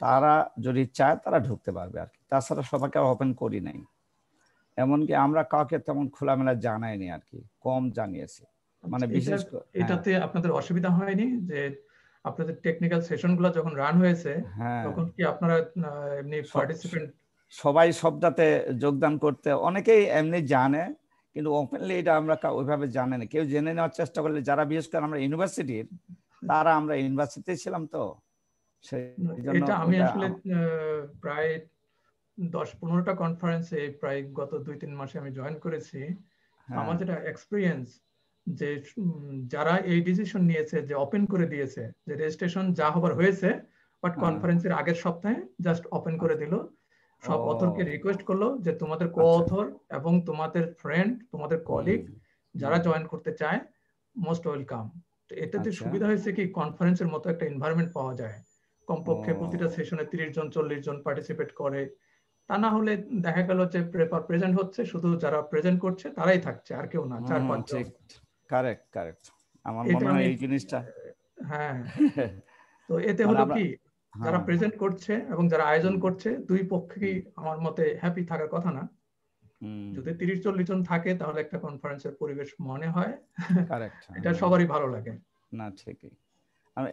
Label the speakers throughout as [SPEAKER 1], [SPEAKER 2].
[SPEAKER 1] তারা যদি চায় তারা ঢুকতে পারবে আর কি। তাছাড়া সবাইকে ওপেন করি নাই। এমনকি আমরা কাউকে তেমন খোলামেলা জানাইনি আর কি কম জানিয়েছি। মানে
[SPEAKER 2] আচ্ছা,
[SPEAKER 1] বিশেষ
[SPEAKER 2] এটাতে আপনাদের অসুবিধা হয়নি যে আপনাদের টেকনিক্যাল সেশনগুলো যখন রান হয়েছে
[SPEAKER 1] হ্যাঁ।
[SPEAKER 2] তখন কি আপনারা এমনি পার্টিসিপেন্ট
[SPEAKER 1] সবাই সবটাতে যোগদান করতে অনেকেই এমনি জানে কিন্তু ওপেনলি এটা আমরা ওইভাবে জানে না। কেউ জেনে নেওয়ার চেষ্টা করলে যারা বিশেষ করে আমরা ইউনিভার্সিটির তারা আমরা ইউনিভার্সিটি ছিলাম তো।
[SPEAKER 2] এটা আমি আসলে প্রায় দশ পনেরোটা কনফারেন্সে প্রায় গত দুই তিন মাসে আমি জয়েন করেছি
[SPEAKER 1] হ্যাঁ,
[SPEAKER 2] আমার যেটা এক্সপিরিয়েন্স যে যারা এই ডিসিশন নিয়েছে যে ওপেন করে দিয়েছে যে রেজিস্ট্রেশন যা হবার হয়েছে বাট
[SPEAKER 1] হ্যাঁ।
[SPEAKER 2] কনফারেন্সের আগের সপ্তাহে জাস্ট ওপেন করে দিল সব। অথরকে রিকোয়েস্ট করল যে তোমাদের কো। অথর এবং তোমাদের ফ্রেন্ড তোমাদের কলিগ যারা জয়েন করতে চায় মোস্ট ওয়েলকাম তো এটাতে
[SPEAKER 1] আচ্ছা।
[SPEAKER 2] সুবিধা হয়েছে কি কনফারেন্সের মতো একটা এনভায়রনমেন্ট পাওয়া যায় কমপক্ষে প্রতিটা সেশনে তিরিশ জন চল্লিশ জন পার্টিসিপেট করে। তা না হলে দেখা গেল যে পেপার প্রেজেন্ট হচ্ছে শুধু যারা প্রেজেন্ট করছে তারাই থাকছে আর কেউ না চার পাঁচ জন
[SPEAKER 1] কারেক্ট কারেক্ট আমার মনে হয় এই জিনিসটা
[SPEAKER 2] হ্যাঁ। তো এতে হলো কি যারা
[SPEAKER 1] হ্যাঁ,
[SPEAKER 2] প্রেজেন্ট করছে এবং যারা আয়োজন করছে দুই পক্ষেই আমার মতে হ্যাপি থাকার কথা না। যদি তিরিশ চল্লিশ জন থাকে তাহলে একটা কনফারেন্সের পরিবেশ মনে হয়। এটা
[SPEAKER 1] হ্যাঁ।
[SPEAKER 2] সবারই ভালো লাগে।
[SPEAKER 1] না ঠিকই।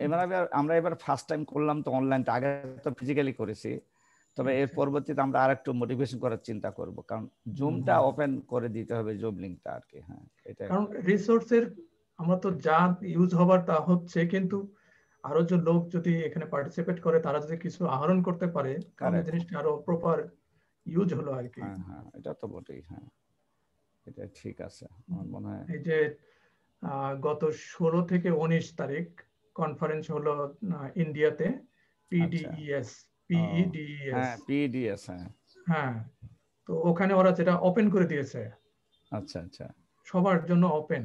[SPEAKER 1] এবার আমরা এবার ফার্স্ট টাইম করলাম তো অনলাইন আগে তো ফিজিক্যালি করেছি তবে এর। পরবর্তীতে আমরা আর একটু মোটিভেশন করার চিন্তা করব কারণ জুমটা। ওপেন করে দিতে হবে জুম লিঙ্কটা আর কি হ্যাঁ এটা
[SPEAKER 2] কারণ রিসোর্সের আমরা তো যা ইউজ হবার তা হচ্ছে কিন্তু আরও যে লোক যদি এখানে পার্টিসিপেট করে তারা যদি কিছু আহরণ করতে পারে তাহলে. জিনিসটা আরও প্রপার ইউজ হলো আর কি
[SPEAKER 1] হ্যাঁ হ্যাঁ এটা তো বটেই হ্যাঁ এটা ঠিক আছে আমার মনে হয়
[SPEAKER 2] এই যে আহ, গত ষোলো থেকে উনিশ তারিখ কনফারেন্স হলো ইন্ডিয়াতে পিডিইএস পিইডিএস
[SPEAKER 1] হ্যাঁ পিডিএস হ্যাঁ।
[SPEAKER 2] হ্যাঁ তো ওখানে ওরা যেটা ওপেন করে দিয়েছে।
[SPEAKER 1] আচ্ছা আচ্ছা।
[SPEAKER 2] সবার জন্য ওপেন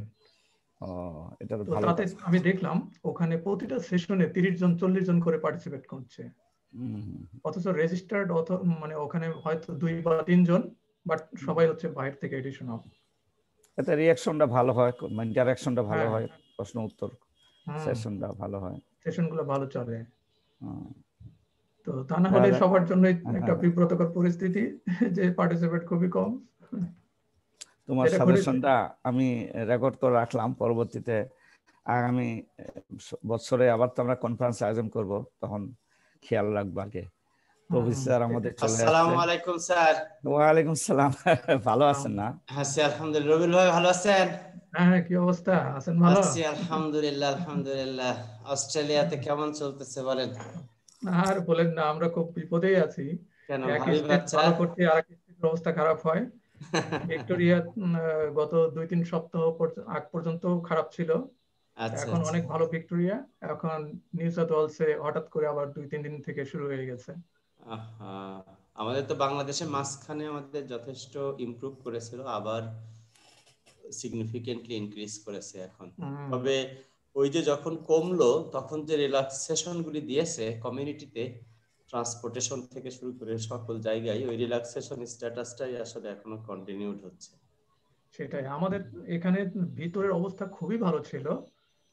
[SPEAKER 1] এটা তো ভালো
[SPEAKER 2] তাতে আমি দেখলাম ওখানে প্রতিটা সেশনে তিরিশ জন চল্লিশ জন করে পার্টিসিপেট করছে। অথচ রেজিস্টার্ড অথ মানে ওখানে হয়তো দুই বা তিনজন বাট সবাই হচ্ছে বাইরে থেকে এডিশন অফ
[SPEAKER 1] এতে রিয়াকশনটা ভালো হয় ইন্টারাকশনটা ভালো
[SPEAKER 2] হ্যাঁ।
[SPEAKER 1] হয় প্রশ্ন উত্তর সেশনটা ভালো হয়।
[SPEAKER 2] সেশনগুলো ভালো চলে। তো তা না হলে সবার জন্য
[SPEAKER 1] হ্যাঁ,
[SPEAKER 2] একটা। বিব্রতকর পরিস্থিতি যে পার্টিসিপেট খুবই কম।
[SPEAKER 1] তোমার সাজেশনটা আমি রেকর্ড করে রাখলাম পরবর্তীতে আগামী বছরে আবার তো আমরা কনফারেন্স আয়োজন করব তখন খেয়াল রাখব আগে। প্রফেসর আমাদের চলে
[SPEAKER 3] আসসালামু আলাইকুম স্যার।
[SPEAKER 1] ওয়ালাইকুম সালাম। ভালো আছেন না?
[SPEAKER 3] হ্যাঁ স্যার আলহামদুলিল্লাহ রবিল ভাই ভালো আছেন?
[SPEAKER 2] হ্যাঁ কি অবস্থা? আছেন ভালো?
[SPEAKER 3] আছি আলহামদুলিল্লাহ আলহামদুলিল্লাহ। অস্ট্রেলিয়াতে কেমন চলতেছে বলেন?
[SPEAKER 2] আর বলেন না আমরা খুব বিপদেই আছি।
[SPEAKER 3] কেন
[SPEAKER 2] ভালো করতে আর অবস্থা খারাপ হয়। ভিক্টোরিয়া গত দুই তিন সপ্তাহ আগ পর্যন্ত খারাপ ছিল।
[SPEAKER 3] আচ্ছা
[SPEAKER 2] এখন
[SPEAKER 3] আচ্ছা।
[SPEAKER 2] অনেক ভালো ভিক্টোরিয়া। এখন নিউ সাউথ ওয়েলসে হঠাৎ করে আবার দুই তিন দিন থেকে শুরু হয়ে গেছে।
[SPEAKER 3] আমাদের তো বাংলাদেশে মাঝখানে আমাদের যথেষ্ট ইমপ্রুভ করেছিল। আবার সিগনিফিকেন্টলি ইনক্রিজ করেছে এখন। তবে ওই যে যখন কমলো তখন যে রিল্যাক্সেশন গুলি দিয়েছে কমিউনিটিতে ট্রান্সপোর্টেশন থেকে শুরু করে সকল জায়গায় ওই রিল্যাক্সেশন স্ট্যাটাসটাই আসলে এখনও কন্টিনিউড হচ্ছে।
[SPEAKER 2] সেটাই। আমাদের এখানে ভিতরের অবস্থা খুবই ভালো ছিল।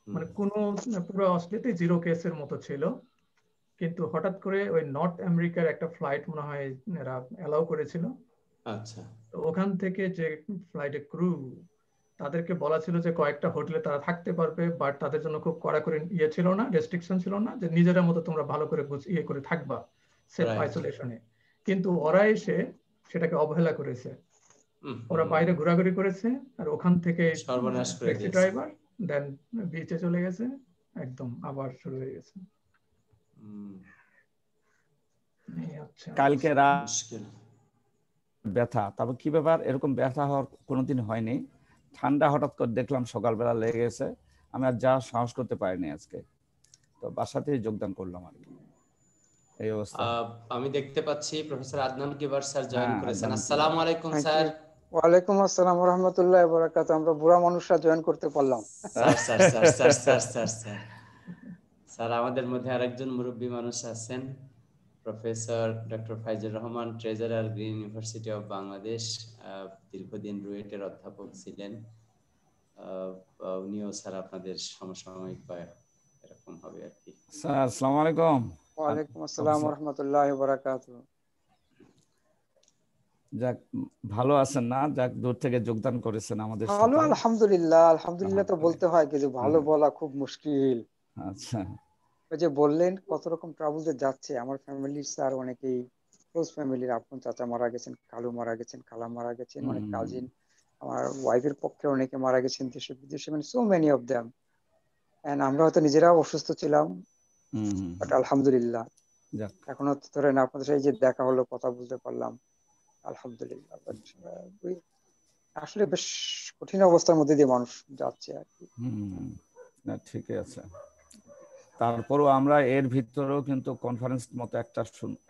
[SPEAKER 2] মানে কোনো পুরো অস্ট্রেলিয়াতে জিরো কেসের মতো ছিল। কিন্তু হঠাৎ করে ওই নর্থ আমেরিকার একটা ফ্লাইট মনে হয় এরা অ্যালাউ করেছিল।
[SPEAKER 3] আচ্ছা।
[SPEAKER 2] তো ওখান থেকে যে ফ্লাইটের ক্রু তাদেরকে বলা ছিল যে কয়েকটা হোটেলে তারা থাকতে পারবে বাট তাদের জন্য খুব কড়াকড়ি ইয়ে ছিল না রেস্ট্রিকশন ছিল না যে নিজেদের মতো তোমরা ভালো করে ইয়ে করে থাকবা
[SPEAKER 3] Right.
[SPEAKER 2] আইসোলেশনে কিন্তু ওরা এসে সেটাকে অবহেলা করেছে। ওরা বাইরে ঘোরাঘুরি করেছে আর ওখান থেকে
[SPEAKER 3] সর্বনাশ
[SPEAKER 2] ট্যাক্সি ড্রাইভার দেন বিচে চলে গেছে একদম আবার শুরু হয়ে গেছে।
[SPEAKER 1] কালকে রাত ব্যথা তারপর কি ব্যাপার? এরকম ব্যথা হওয়ার কোনোদিন হয়নি। ঠান্ডা হঠাৎ করে দেখলাম সকালবেলা লেগে গেছে। আমি আর যা সাহস করতে পারিনি আজকে। তো বাসাতে যোগদান করলাম আর কি। এই অবস্থা।
[SPEAKER 3] আমি দেখতে পাচ্ছি professor Adnan Kibar sir join
[SPEAKER 1] হ্যাঁ,
[SPEAKER 3] করেছেন। আসসালামু আলাইকুম স্যার।
[SPEAKER 4] ওয়ালাইকুম আসসালাম রহমতুল্লাহ বরাকাত আমরা বুড়া মানুষরা জয়েন করতে পারলাম।
[SPEAKER 3] Sir sir sir sir sir. Sir আমাদের মধ্যে আরেকজন মুরব্বী মানুষ আছেন। Professor doctor Faizur Rahman treasurer Green University of Bangladesh দীর্ঘদিন রুয়েটের অধ্যাপক ছিলেন। উনিও স্যার আপনাদের সমসাময়িক বা এরকম হবে আর কি।
[SPEAKER 1] স্যার আসসালামু আলাইকুম।
[SPEAKER 4] ওয়ালাইকুম আসসালাম রহমতুল্লাহ বরাকাত
[SPEAKER 1] যাক ভালো আছেন না? যাক দূর থেকে যোগদান করেছেন আমাদের
[SPEAKER 4] ভালো আলহামদুলিল্লাহ আলহামদুলিল্লাহ তো বলতে হয় কিছু ভালো বলা খুব মুশকিল।
[SPEAKER 1] আচ্ছা।
[SPEAKER 4] ওই যে বললেন কত রকম ট্রাভেল যে যাচ্ছে। আমার ফ্যামিলির স্যার অনেকেই ক্লোজ ফ্যামিলির আপন চাচা মারা গেছেন কালু মারা গেছেন খালা মারা গেছেন অনেক। কাজিন আমার ওয়াইফের পক্ষে অনেকে মারা গেছেন দেশে বিদেশে মানে so many of them and আমরা হয়তো নিজেরাও অসুস্থ ছিলাম বাট আলহামদুলিল্লাহ।
[SPEAKER 1] যাক।
[SPEAKER 4] এখনও ধরেন আপনাদের সাথে যে দেখা হলো কথা বলতে পারলাম আলহামদুলিল্লাহ। বাট আসলে বেশ কঠিন অবস্থার মধ্যে দিয়ে মানুষ যাচ্ছে আর কি।
[SPEAKER 1] হুম। না ঠিকই আছে। তারপরও আমরা এর ভিতরেও কিন্তু কনফারেন্স মতো একটা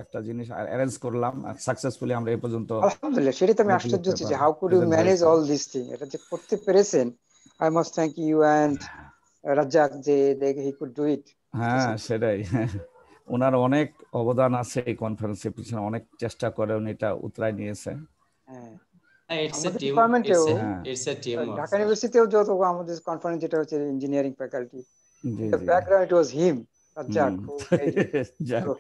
[SPEAKER 1] একটা জিনিস অ্যারেঞ্জ করলাম সাকসেসফুলি আমরা এই পর্যন্ত
[SPEAKER 4] আলহামদুলিল্লাহ সেটাই তো আমি আশ্চর্য হচ্ছি যে how could you manage all this thing এটা যে করতে পেরেছেন I must thank you and Razzak যে they he could do it
[SPEAKER 1] হ্যাঁ সেটাই। ওনার অনেক অবদান আছে এই কনফারেন্সের পিছনে অনেক চেষ্টা করে উনি এটা উতরাই নিয়েছে
[SPEAKER 4] হ্যাঁ।
[SPEAKER 3] ইটস এ টিম
[SPEAKER 1] হ্যাঁ।
[SPEAKER 3] ইটস এ টিম
[SPEAKER 4] ঢাকা ইউনিভার্সিটিতেও যত আমাদের কনফারেন্স যেটা হচ্ছে engineering faculty the
[SPEAKER 1] G.
[SPEAKER 4] Background it was him Razzak
[SPEAKER 1] hmm.
[SPEAKER 4] who made So,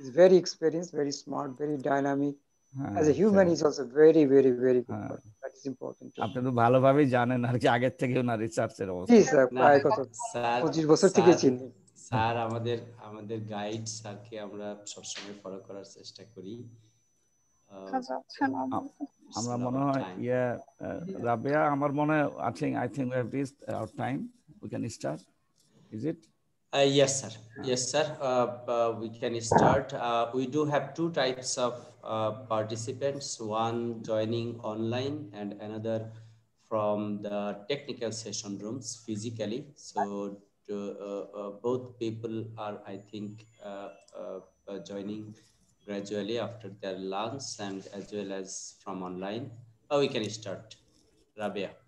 [SPEAKER 4] he's very experienced very smart very dynamic.
[SPEAKER 1] হ্যাঁ,
[SPEAKER 4] as a human he's also very very very good person. that is important
[SPEAKER 1] আপনি তো ভালোভাবেই জানেন আর কি আগের থেকে ওনার রিসার্চের অবস্থা।
[SPEAKER 4] জি স্যার প্রায় কত বছর থেকে চিনি।
[SPEAKER 3] স্যার আমাদের আমাদের গাইড স্যারকে আমরা সবসময় ফলো করার চেষ্টা করি। আহ,
[SPEAKER 1] আমরা মনে হয়. ইয়ে রাবেয়া আমার মনে হয় I think I think we have reached our time we can start. Is it?
[SPEAKER 3] Uh, yes, sir. Yes, sir. Uh, uh, we can start. Uh, we do have two types of uh, participants, one joining online and another from the technical session rooms physically. So to, uh, both people are, I think, joining gradually after their lunch and as well as from online. we can start. Rabia.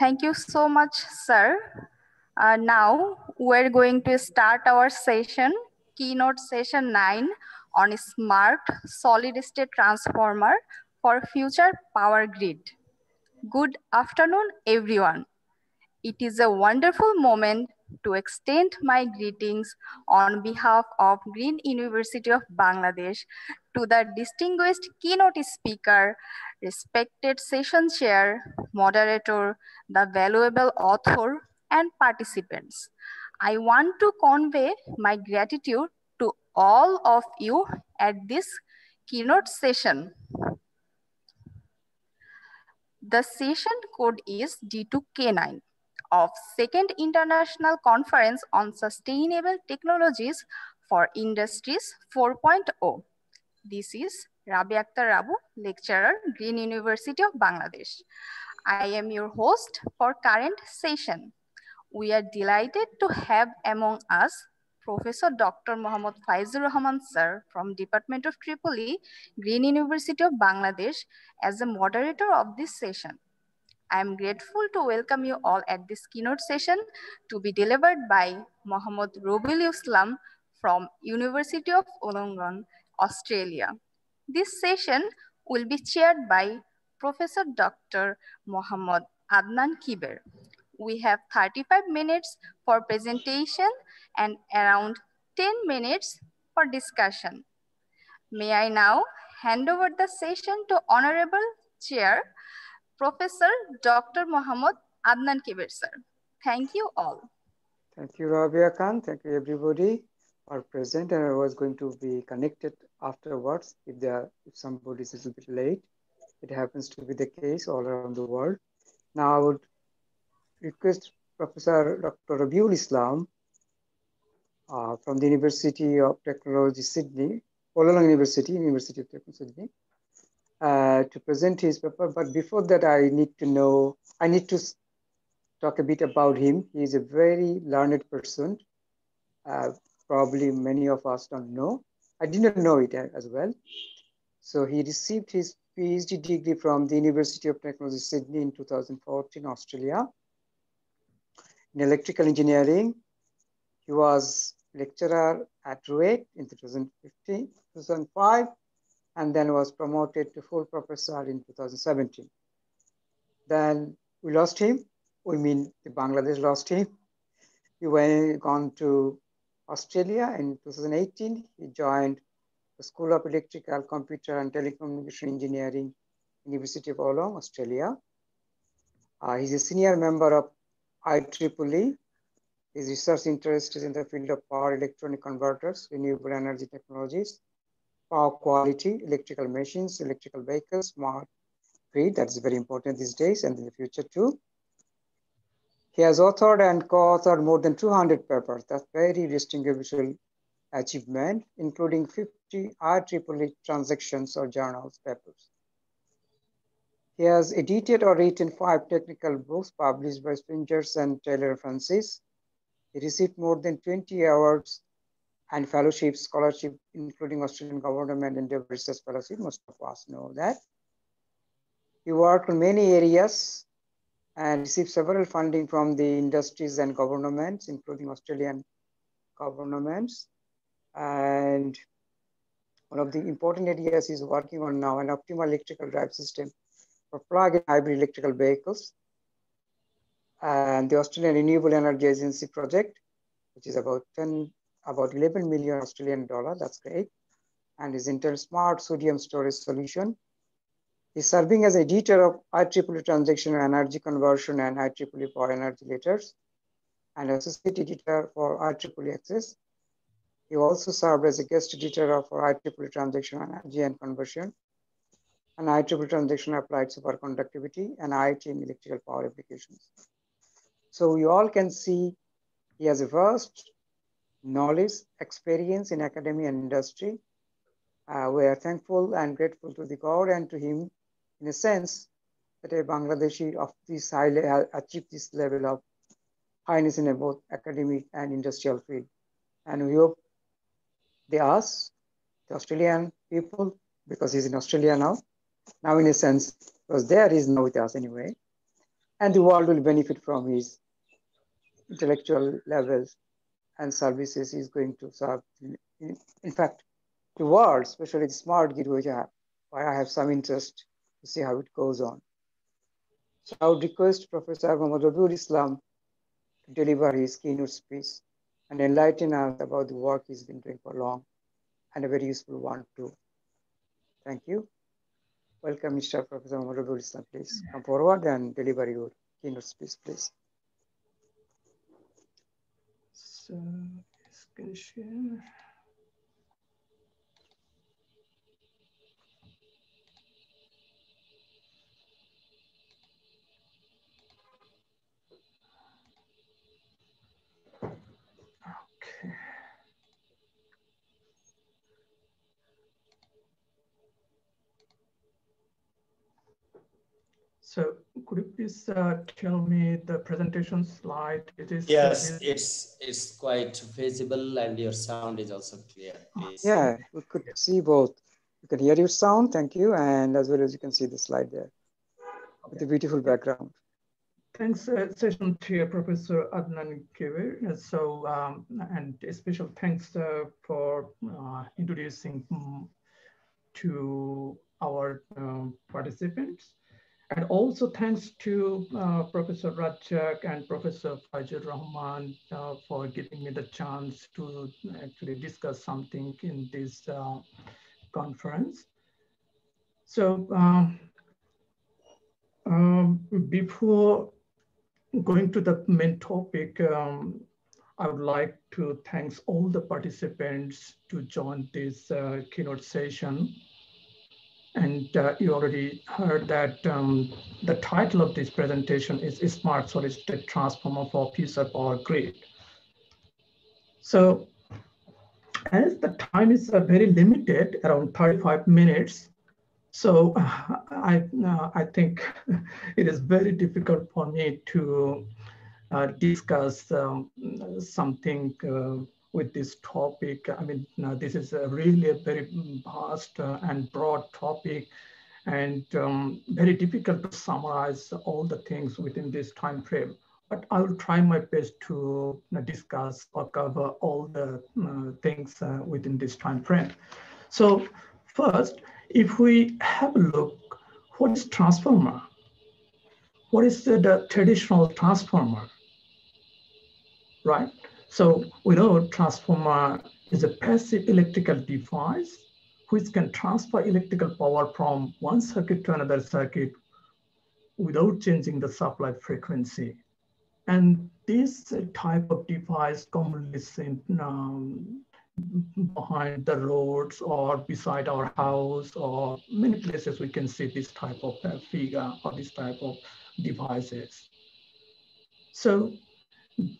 [SPEAKER 5] Thank you so much, sir. Uh, now we're going to start our session, keynote session nine on smart solid state transformer for future power grid. Good afternoon, everyone. It is a wonderful moment to extend my greetings on behalf of Green University of Bangladesh to the distinguished keynote speaker, respected session chair, moderator, the valuable author, and participants. I want to convey my gratitude to all of you at this keynote session. The session code is D2K9 of Second International Conference on Sustainable Technologies for Industries 4.0. This is Rabi Akhtar Rabu, lecturer, Green University of Bangladesh. I am your host for current session. We are delighted to have among us Professor Dr. Mohammad Faizur Rahman sir from Department of Tripoli, Green University of Bangladesh as the moderator of this session. I am grateful to welcome you all at this keynote session to be delivered by Mohammad Rabiul Islam from University of Wollongong, Australia. This session will be chaired by Professor Dr. Mohammad Adnan Kiber. We have 35 minutes for presentation and around 10 minutes for discussion. May I now hand over the session to Honorable Chair, Professor Dr. Mohammad Adnan Kiber, sir. Thank you all.
[SPEAKER 4] Thank you, Rabia Khan. Thank you, everybody, are present. And I was going to be connected afterwards if there if somebody is a little bit late. It happens to be the case all around the world. Now I would request Professor Dr. Rabiul Islam uh, from the University of Technology, Sydney, Wollongong University, University of Technology, Sydney, uh, to present his paper. But before that, I need to know, I need to talk a bit about him. He is a very learned person. Uh, probably many of us don't know. I didn't know it as well. So he received his PhD degree from the University of Technology, Sydney in 2014, Australia, in electrical engineering. He was lecturer at RUET in 2015, 2005, and then was promoted to full professor in 2017. Then we lost him. We mean the Bangladesh lost him. he went gone to Australia in 2018. He joined the School of Electrical, Computer and Telecommunication Engineering, University of Wollongong, Australia. Uh, he's a senior member of IEEE. His research interest is in the field of power electronic converters, renewable energy technologies, power quality, electrical machines, electrical vehicles, smart grid. That's very important these days and in the future too. He has authored and co-authored more than 200 papers. That's very distinguishable achievement, including 50 IEEE transactions or journals papers. He has edited or written five technical books published by Springers and Taylor Francis. He received more than 20 awards and fellowships, scholarship, including Australian Government Endeavour Research Fellowship. Most of us know that. He worked on many areas and received several funding from the industries and governments, including Australian governments. And one of the important areas is working on now, an optimal electrical drive system for plug-in hybrid electrical vehicles. And the Australian Renewable Energy Agency project, which is about 10, about 11 million Australian dollar, that's great. And is Intel Smart Sodium Storage Solution. He's serving as editor of IEEE Transaction Energy Conversion and IEEE Power Energy Letters, and associate editor for IEEE Access. He also served as a guest editor of IEEE Transaction Energy and Conversion, and IEEE Transaction Applied Superconductivity, and IET in Electrical Power Applications. So you all can see he has a vast knowledge, experience in academia and industry. Uh, we are thankful and grateful to the God and to him in a sense that a Bangladeshi of this high uh, achieved this level of highness in both academic and industrial field. And we hope they ask the Australian people, because he's in Australia now, now in a sense, because there is now with us anyway, and the world will benefit from his intellectual levels and services he's going to serve. In, in fact, the world, especially the smart grid, which I have, where I have some interest to see how it goes on. So I would request Professor Muhammad Rabiul Islam to deliver his keynote speech and enlighten us about the work he's been doing for long and a very useful one too. Thank you. Welcome, Mr. Professor Muhammad Rabiul Islam. Please come forward and deliver your keynote speech, please.
[SPEAKER 2] So, screen share. Okay. So could you please uh, tell me the presentation slide? It is
[SPEAKER 3] Yes, it's it's quite visible and your sound is also clear. Please.
[SPEAKER 4] Yeah, we could see both. You can hear your sound, thank you, and as well as you can see the slide there with the beautiful background.
[SPEAKER 2] Thanks, uh, session chair Professor Adnan Kiber. Uh, So, um, and a special thanks uh, for uh, introducing mm, to our um, participants. And also thanks to uh, Professor Rajak and Professor Faizur Rahman uh, for giving me the chance to actually discuss something in this uh, conference. So um, um, before going to the main topic, um, I would like to thank all the participants to join this uh, keynote session. And uh, you already heard that um, the title of this presentation is Smart Solid State Transformer for Future Power Grid. So as the time is uh, very limited, around 35 minutes, so uh, I, uh, I think it is very difficult for me to uh, discuss um, something uh, with this topic. I mean, this is a really a very vast uh, and broad topic and um, very difficult to summarize all the things within this time frame. But I will try my best to discuss or cover all the uh, things within this time frame. So first, if we have a look, what is transformer? What is the, the traditional transformer? right? So we know transformer is a passive electrical device which can transfer electrical power from one circuit to another circuit without changing the supply frequency. And this type of device commonly seen um, behind the roads or beside our house or many places we can see this type of uh, figure or this type of devices. So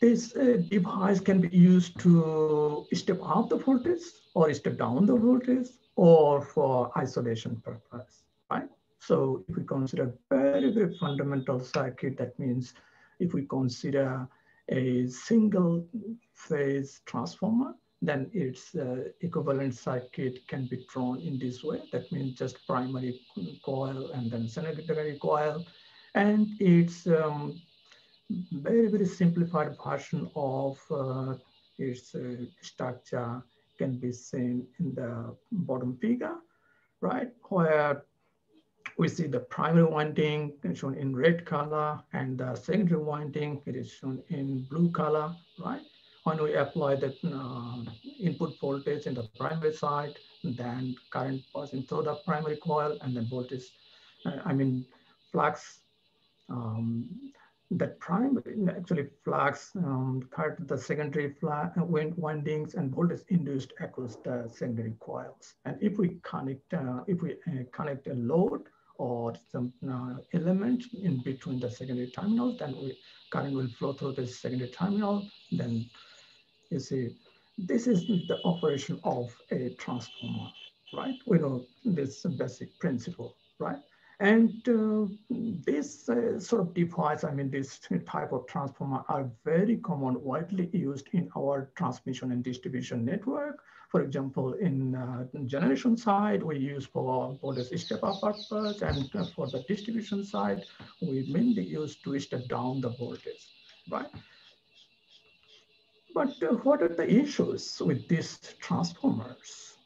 [SPEAKER 2] this uh, device can be used to step up the voltage or step down the voltage or for isolation purpose, right? So if we consider very, very fundamental circuit, that means if we consider a single phase transformer, then its uh, equivalent circuit can be drawn in this way. That means just primary coil and then secondary coil. And its um, very, very simplified version of uh, its uh, structure can be seen in the bottom figure, right? Where we see the primary winding shown in red color and the secondary winding, it is shown in blue color, right? When we apply the uh, input voltage in the primary side, then current passing through the primary coil and then voltage, uh, I mean, flux um, that primary actually flux um, cut the secondary uh, windings and voltage induced across the secondary coils. And if we connect, uh, if we uh, connect a load or some uh, element in between the secondary terminals, then we, current will flow through the secondary terminal. Then you see, this is the operation of a transformer, right? We know this basic principle, right? And uh, this uh, sort of device, I mean, this type of transformer are very common, widely used in our transmission and distribution network. For example, in uh, generation side, we use for voltage step up purpose, and for the distribution side, we mainly use to step down the voltage, right? But uh, what are the issues with these transformers?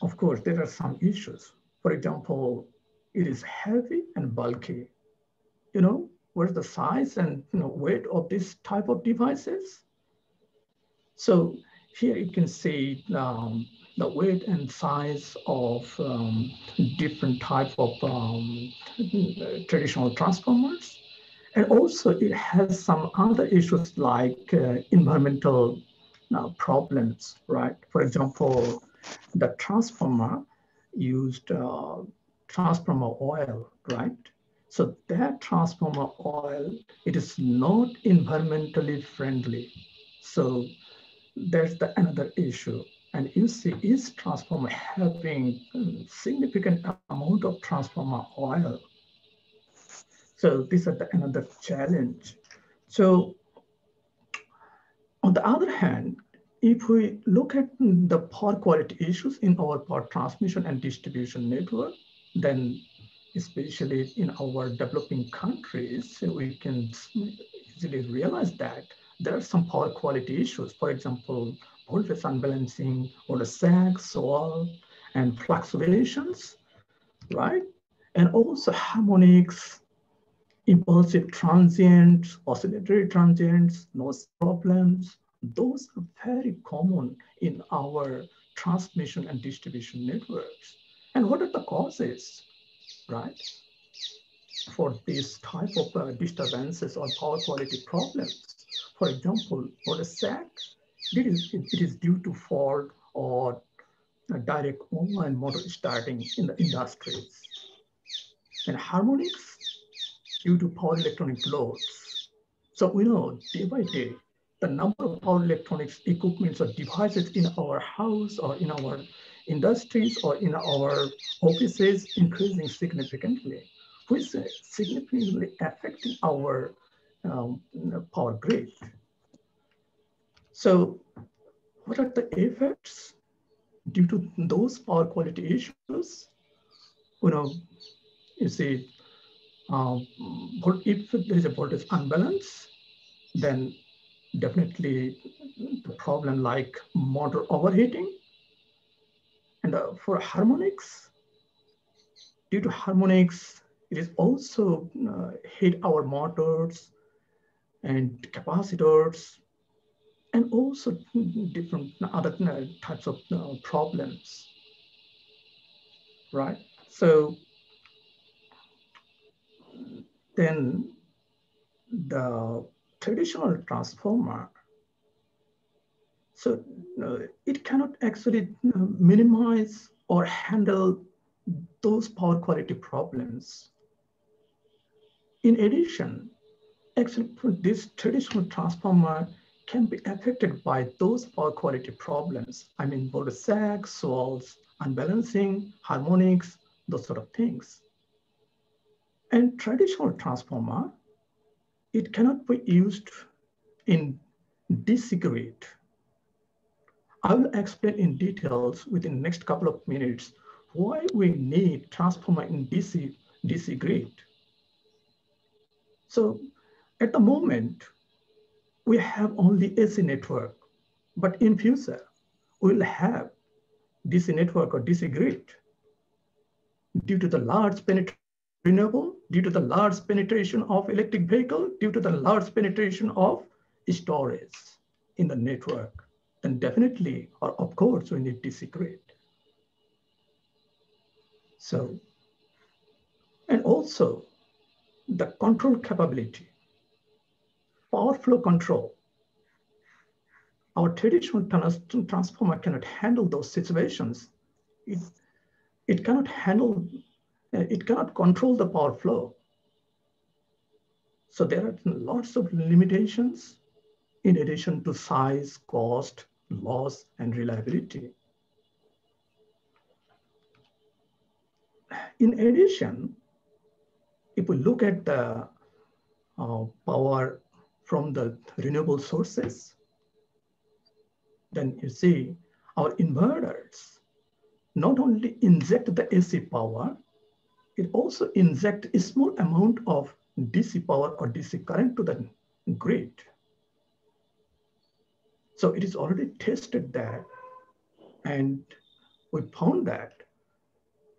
[SPEAKER 2] Of course, there are some issues. For example, it is heavy and bulky. You know, what's the size and you know, weight of this type of devices? So here you can see um, the weight and size of um, different type of um, traditional transformers. And also it has some other issues like uh, environmental uh, problems, right? For example, the transformer used uh, transformer oil, right? So that transformer oil, it is not environmentally friendly. So there's the another issue. And you see each transformer having significant amount of transformer oil. So this is the another challenge. So on the other hand, if we look at the power quality issues in our power transmission and distribution network, then especially in our developing countries, we can easily realize that there are some power quality issues. For example, voltage unbalancing or the sag, swell, and fluctuations, right? And also harmonics, impulsive transients, oscillatory transients, noise problems. Those are very common in our transmission and distribution networks. And what are the causes, right? For this type of uh, disturbances or power quality problems. For example, for the sag, it is, it is due to fault or direct online motor starting in the industries. And harmonics due to power electronic loads. So we know day by day, the number of power electronics equipments or devices in our house or in our industries or in our offices increasing significantly, which significantly affecting our um, power grid. So what are the effects due to those power quality issues? You know, you see, um, if there is a voltage unbalance, then definitely the problem like motor overheating and uh, for harmonics, due to harmonics, it is also uh, hit our motors and capacitors, and also different other types of uh, problems, right? So then the traditional transformer, so uh, it cannot actually uh, minimize or handle those power quality problems. In addition, actually this traditional transformer can be affected by those power quality problems. I mean, voltage sags, swells, unbalancing, harmonics, those sort of things. And traditional transformer, it cannot be used in DC grid. I will explain in details within the next couple of minutes why we need transformer in DC, DC grid. So at the moment, we have only AC network, but in future, we'll have DC network or DC grid due to the large penetration renewable, due to the large penetration of electric vehicle, due to the large penetration of storage in the network, definitely, or of course, we need grid. So, and also the control capability, power flow control. Our traditional transformer cannot handle those situations. It, it cannot handle, uh, it cannot control the power flow. So there are lots of limitations in addition to size, cost, loss, and reliability. In addition, if we look at the uh, power from the renewable sources, then you see our inverters not only inject the AC power, it also inject a small amount of DC power or DC current to the grid. So it is already tested that, and we found that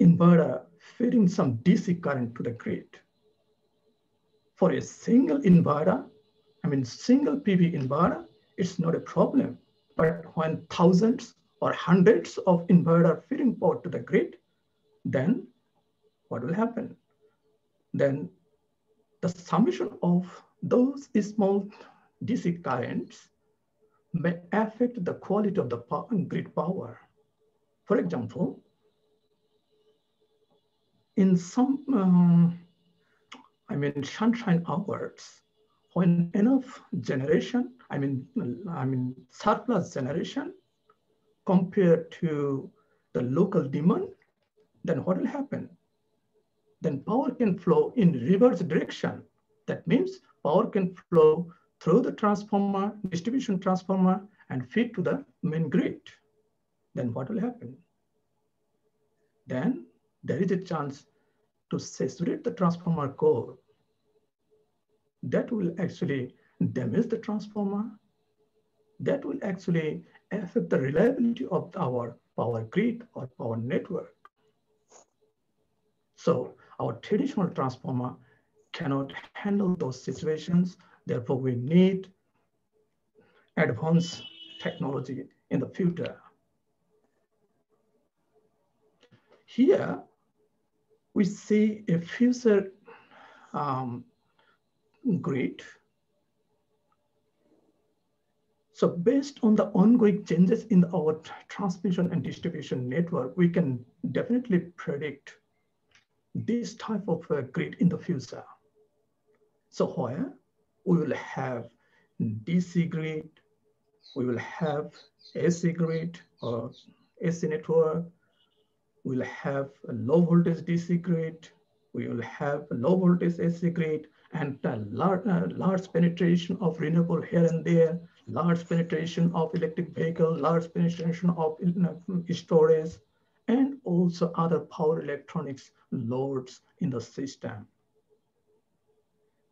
[SPEAKER 2] inverter feeding some DC current to the grid. For a single inverter, I mean, single PV inverter, it's not a problem. But when thousands or hundreds of inverter feeding power to the grid, then what will happen? Then the summation of those small DC currents may affect the quality of the grid power. For example, in some, um, I mean, sunshine hours, when enough generation, I mean, I mean, surplus generation compared to the local demand, then what will happen? Then power can flow in reverse direction. That means power can flow through the transformer, distribution transformer, and feed to the main grid. Then what will happen? Then there is a chance to saturate the transformer core. That will actually damage the transformer. That will actually affect the reliability of our power grid or power network. So our traditional transformer cannot handle those situations. Therefore, we need advanced technology in the future. Here, we see a future um, grid. So based on the ongoing changes in our transmission and distribution network, we can definitely predict this type of uh, grid in the future. So where we will have DC grid, we will have AC grid or AC network, we'll have a low voltage DC grid, we will have a low voltage AC grid, and a large, uh, large penetration of renewable here and there, large penetration of electric vehicle, large penetration of uh, storage, and also other power electronics loads in the system.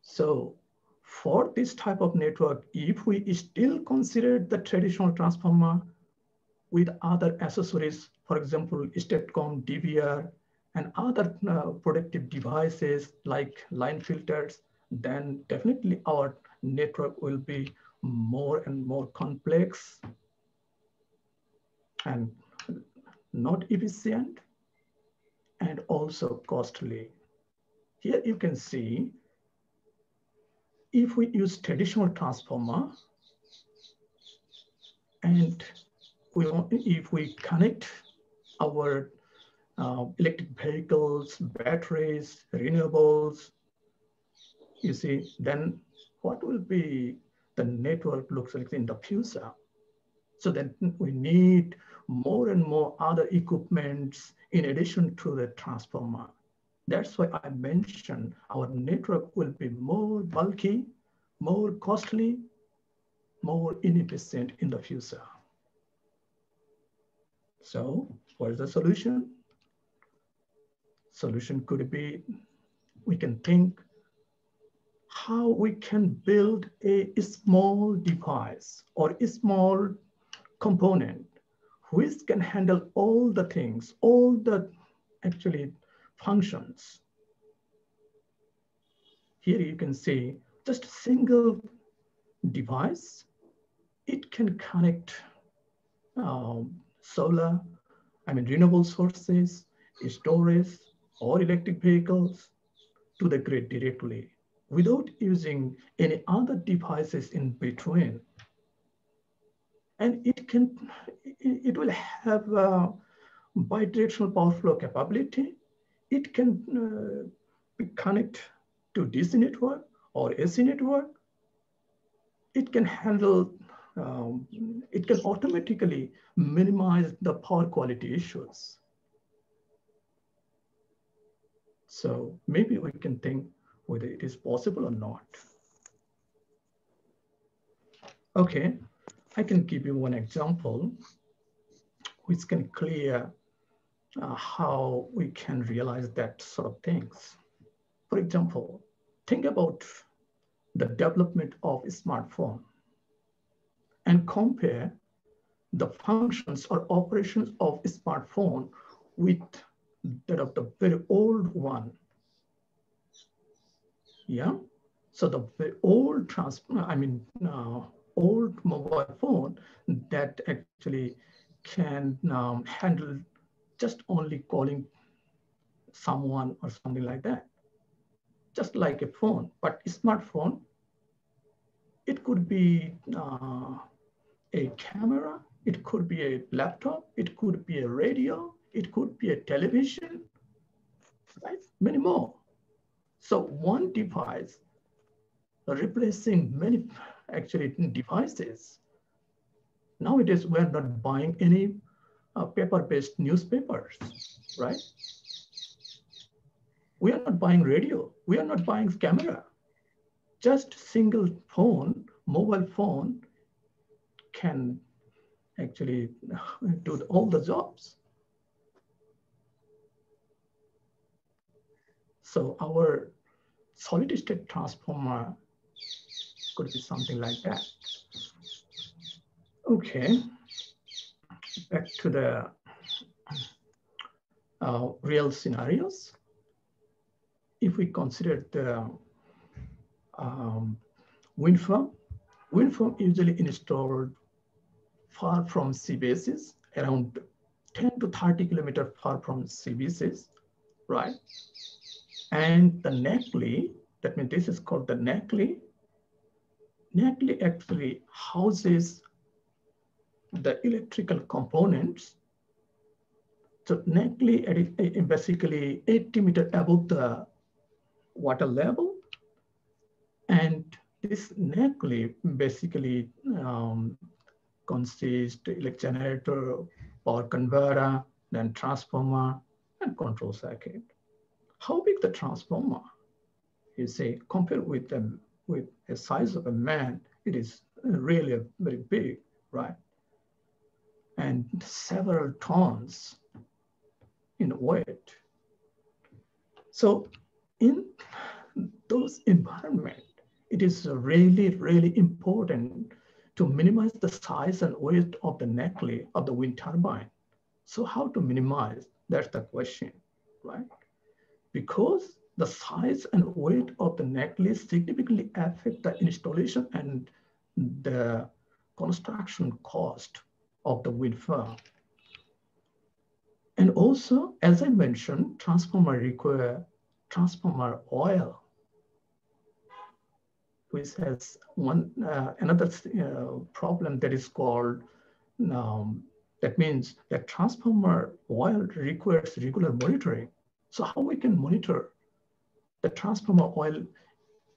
[SPEAKER 2] So for this type of network, if we still consider the traditional transformer with other accessories for example, STATCOM, DVR, and other uh, productive devices like line filters, then definitely our network will be more and more complex and not efficient and also costly. Here you can see if we use traditional transformer and we if we connect our uh, electric vehicles, batteries, renewables, you see, then what will be the network looks like in the future? So then we need more and more other equipments in addition to the transformer. That's why I mentioned our network will be more bulky, more costly, more inefficient in the future. So what is the solution? Solution could be, we can think how we can build a small device or a small component which can handle all the things, all the actually functions. Here you can see just a single device. It can connect um, solar, I mean renewable sources, storage, or electric vehicles to the grid directly without using any other devices in between and it can it will have a bidirectional power flow capability. It can uh, connect to DC network or AC network. It can handle, um, it can automatically minimize the power quality issues. So maybe we can think whether it is possible or not. Okay, I can give you one example which can clear uh, how we can realize that sort of things. For example, think about the development of a smartphone and compare the functions or operations of smartphone with that of the very old one. Yeah. So the very old trans, I mean, uh, old mobile phone that actually can um, handle just only calling someone or something like that. Just like a phone, but a smartphone, it could be uh, a camera, it could be a laptop, it could be a radio, it could be a television, right? Many more. So one device replacing many actually devices. Nowadays, we're not buying any uh, paper-based newspapers, right? We are not buying radio. We are not buying camera. Just single phone, mobile phone can actually do all the jobs. So our solid state transformer could be something like that. Okay, back to the uh, real scenarios. If we consider the um, wind farm, wind farm usually installed far from sea bases, around 10 to 30 kilometer far from sea bases, right? And the nacelle, that means this is called the nacelle, nacelle actually houses the electrical components. So is basically 80 meter above the water level. And this nacelle basically um, consists like generator, power converter, then transformer, and control circuit. How big the transformer? You say, compared with them with a size of a man, it is really very big, right? And several tons in weight. So in those environment, it is really, really important to minimize the size and weight of the nacelle of the wind turbine. So how to minimize? That's the question, right? Because the size and weight of the nacelle significantly affect the installation and the construction cost of the wind farm. And also, as I mentioned, transformer require transformer oil, which has one uh, another uh, problem that is called um, that means that transformer oil requires regular monitoring. So how we can monitor the transformer oil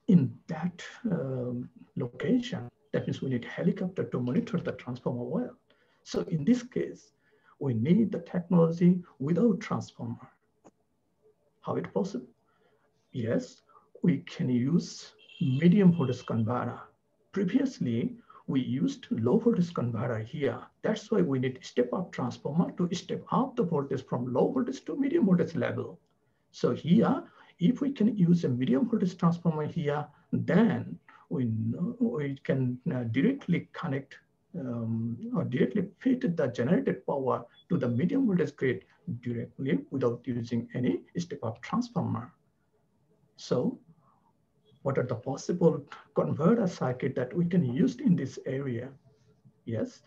[SPEAKER 2] in that um, location? That means we need helicopter to monitor the transformer oil. So in this case, we need the technology without transformer. How it possible? Yes, we can use medium voltage converter. Previously, we used low voltage converter here. That's why we need step up transformer to step up the voltage from low voltage to medium voltage level. So here, if we can use a medium voltage transformer here, then we know we can uh, directly connect um, or directly feed the generated power to the medium voltage grid directly without using any step up transformer. So what are the possible converter circuit that we can use in this area? Yes,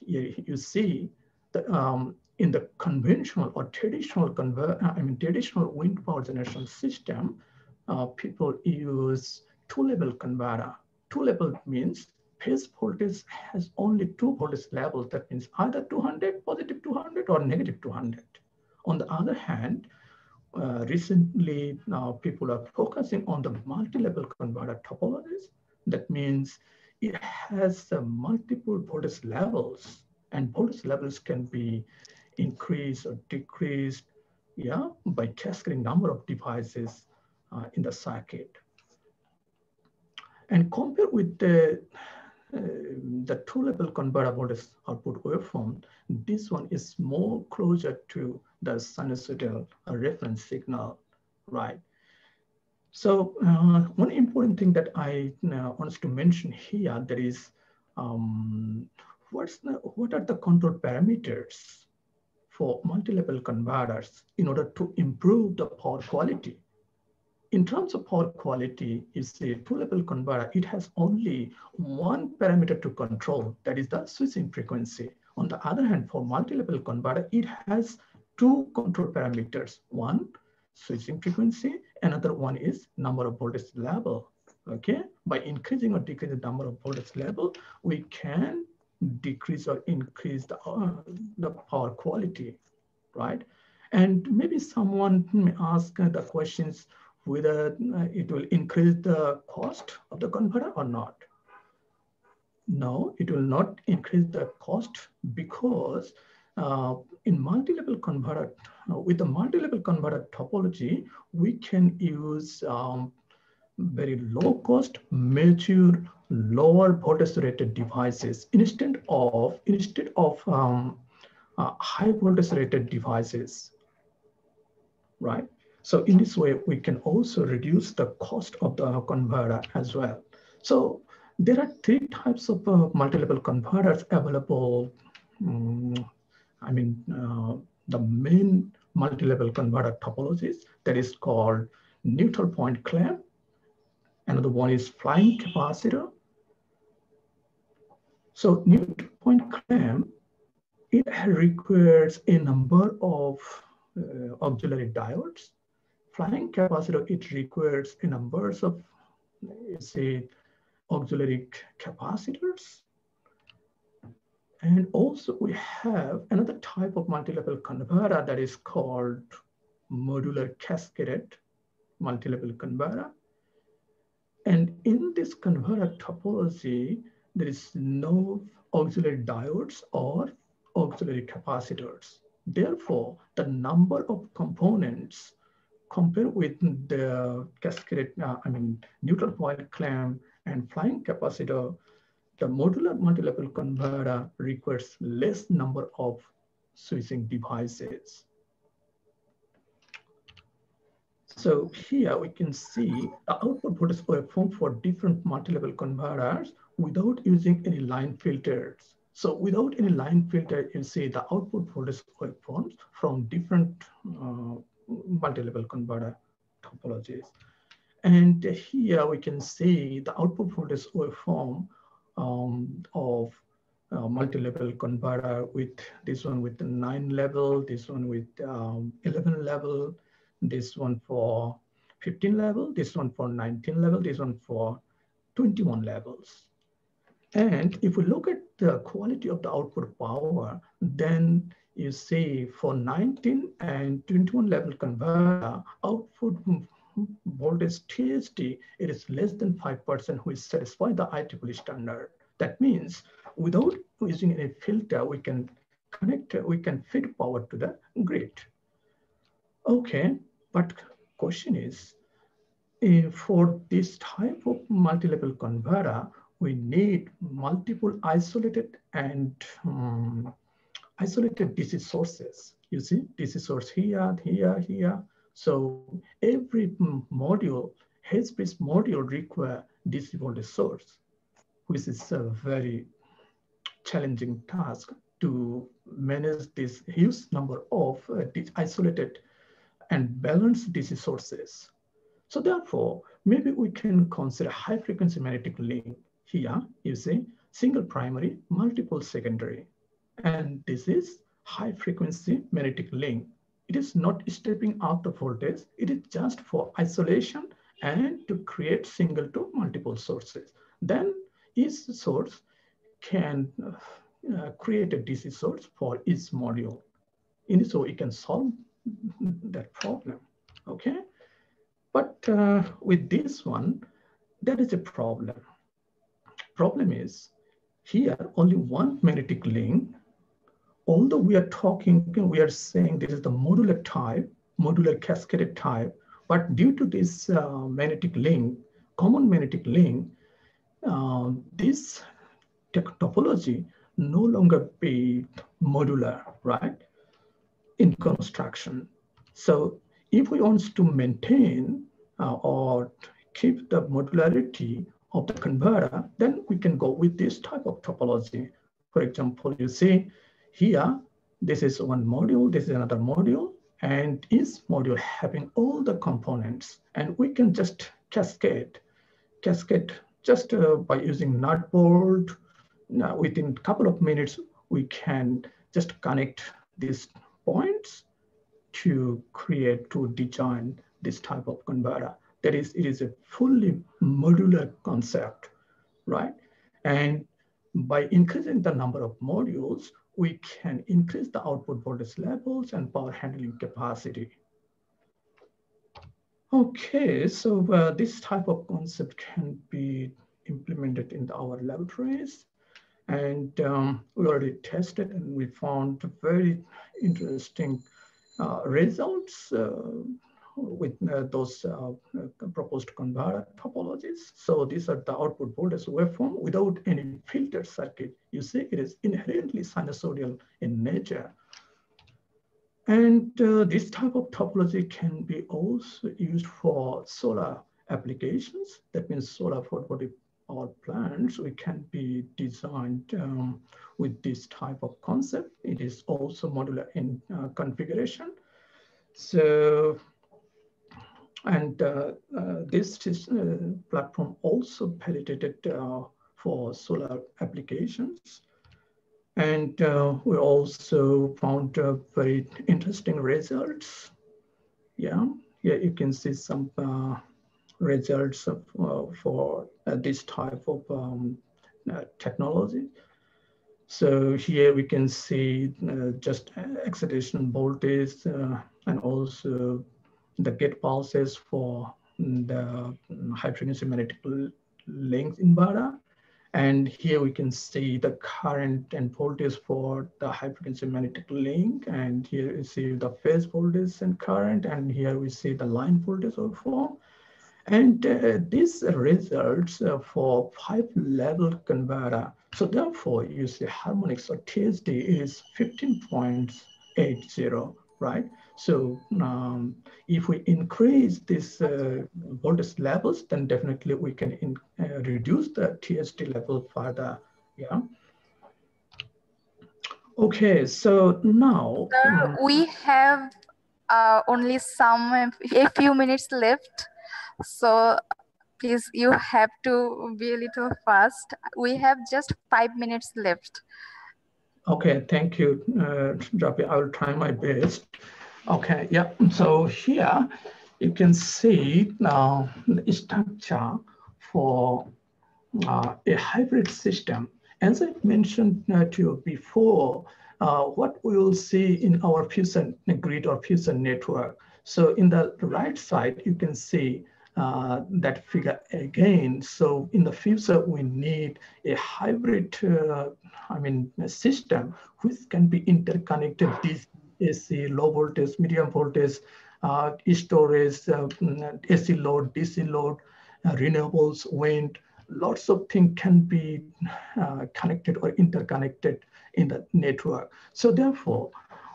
[SPEAKER 2] you, see that um, in the conventional or traditional convert, I mean traditional wind power generation system, uh, people use two-level converter. Two-level means phase voltage has only two voltage levels. That means either 200, positive 200 or negative 200. On the other hand, uh, recently now people are focusing on the multi-level converter topologies. That means it has uh, multiple voltage levels and voltage levels can be increased or decreased yeah, by cascading number of devices uh, in the circuit. And compared with the uh, the two-level converter voltage output waveform, this one is more closer to the sinusoidal reference signal, right? So uh, one important thing that I uh, want to mention here, that is, um, what's the, what are the control parameters for multi-level converters in order to improve the power quality? In terms of power quality, it's a two-level converter. It has only one parameter to control, that is the switching frequency. On the other hand, for multi-level converter, it has two control parameters. One, switching frequency. Another one is number of voltage level. Okay, by increasing or decreasing the number of voltage level, we can decrease or increase the, uh, the power quality, right? And maybe someone may ask the questions, whether uh, it will increase the cost of the converter or not. No, it will not increase the cost because uh, in multi-level converter, uh, with the multi-level converter topology, we can use um, very low cost, mature, lower voltage rated devices instead of, instead of um, uh, high voltage rated devices, right? So in this way, we can also reduce the cost of the converter as well. So there are three types of uh, multi-level converters available. Um, I mean, uh, the main multi-level converter topologies that is called neutral point clamp. Another one is flying capacitor. So neutral point clamp, it requires a number of uh, auxiliary diodes flying capacitor, it requires a number of, say, auxiliary capacitors. And also we have another type of multi-level converter that is called modular cascaded multi-level converter. And in this converter topology, there is no auxiliary diodes or auxiliary capacitors. Therefore, the number of components compared with the cascade, uh, I mean, neutral point clamp and flying capacitor, the modular multi-level converter requires less number of switching devices. So here we can see the output voltage waveform for different multi-level converters without using any line filters. So without any line filter, you see the output voltage waveforms from different uh, multi-level converter topologies. And here we can see the output voltage waveform um, of uh, multi-level converter with this one with nine level, this one with um, 11 level, this one for 15 level, this one for 19 level, this one for 21 levels. And if we look at the quality of the output power, then you see for 19 and 21 level converter, output voltage TSD, it is less than 5% which satisfy the IEEE standard. That means without using any filter, we can connect, we can feed power to the grid. Okay, but question is, if for this type of multi-level converter, we need multiple isolated and um, isolated DC sources. You see, DC source here, here, here. So every module, headspace module require DC voltage source, which is a very challenging task to manage this huge number of uh, isolated and balanced DC sources. So therefore, maybe we can consider high frequency magnetic link. Here, you see, single primary, multiple secondary. And this is high frequency magnetic link. It is not stepping out the voltage. It is just for isolation and to create single to multiple sources. Then each source can uh, create a DC source for each module. And so it can solve that problem, okay? But uh, with this one, there is a problem. Problem is here only one magnetic link although we are talking, we are saying this is the modular type, modular cascaded type, but due to this uh, magnetic link, common magnetic link, uh, this topology no longer be modular, right, in construction. So if we want to maintain uh, or keep the modularity of the converter, then we can go with this type of topology. For example, you see here, this is one module, this is another module, and each module having all the components. And we can just cascade, cascade just uh, by using nut bolt. Now, within a couple of minutes, we can just connect these points to create, to design this type of converter. That is, it is a fully modular concept, right? And by increasing the number of modules, we can increase the output voltage levels and power handling capacity. Okay, so uh, this type of concept can be implemented in our laboratories. And um, we already tested and we found very interesting uh, results. Uh, with uh, those uh, proposed converter topologies. So these are the output voltage waveform without any filter circuit. You see it is inherently sinusoidal in nature. And uh, this type of topology can be also used for solar applications. That means solar photovoltaic power plants, we can be designed um, with this type of concept. It is also modular in uh, configuration. So and uh, uh, this is, uh, platform also validated for solar applications. And we also found very interesting results. Yeah, yeah, you can see some results of, uh, for uh, this type of um, uh, technology. So here we can see just excitation voltage and also the gate pulses for the high frequency magnetic link inverter. And here we can see the current and voltage for the high frequency magnetic link. And here you see the phase voltage and current. And here we see the line voltage also. And uh, this results uh, for five level converter. So therefore you see harmonics or TSD is 15.80, right? So um, if we increase this uh, voltage levels, then definitely we can in, uh, reduce the TSD level further. Yeah. Okay, so now
[SPEAKER 5] Sir, um, we have uh, only some a few minutes left. So please, you have to be a little fast. We have just five minutes left.
[SPEAKER 2] Okay, thank you, uh, Rabi. I will try my best. Okay, yeah. So here you can see now the structure for uh, a hybrid system. As I mentioned uh, to you before, uh, what we will see in our fusion grid or fusion network. So in the right side, you can see uh, that figure again. So in the future, we need a hybrid, uh, I mean, system which can be interconnected DC, AC, low voltage, medium voltage, uh, storage, uh, AC load, DC load, uh, renewables, wind, lots of things can be uh, connected or interconnected in the network. So therefore,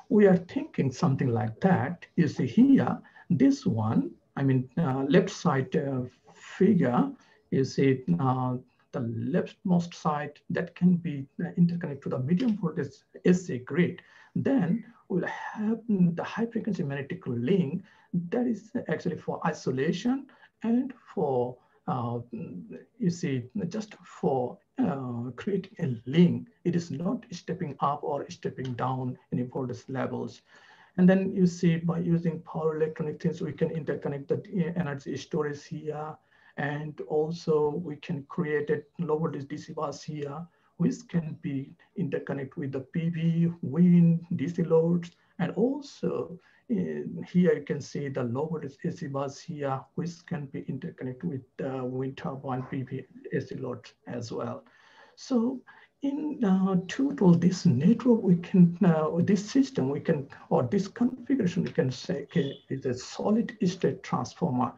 [SPEAKER 2] we are thinking something like that. You see here, this one, I mean, uh, left side uh, figure, you see uh, the leftmost side that can be interconnected to the medium voltage AC grid. Then we'll have the high frequency magnetic link that is actually for isolation and for uh, you see, just for uh, creating a link, it is not stepping up or stepping down any voltage levels. And then you see by using power electronic things, we can interconnect the energy storage here. And also we can create a low voltage DC bus here, which can be interconnect with the PV, wind, DC loads, and also in here you can see the low voltage AC bus here, which can be interconnected with the wind turbine PV AC load as well. So in uh, total, this network, we can, uh, this system, we can, or this configuration, we can say okay, is a solid state transformer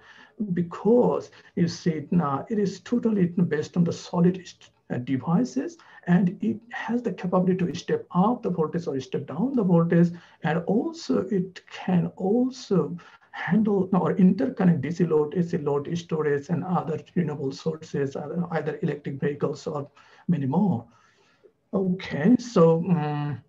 [SPEAKER 2] because you see it now it is totally based on the solid uh, devices and it has the capability to step up the voltage or step down the voltage and also it can also handle or interconnect DC load, AC load, storage and other renewable sources, either electric vehicles or many more. Okay, so um,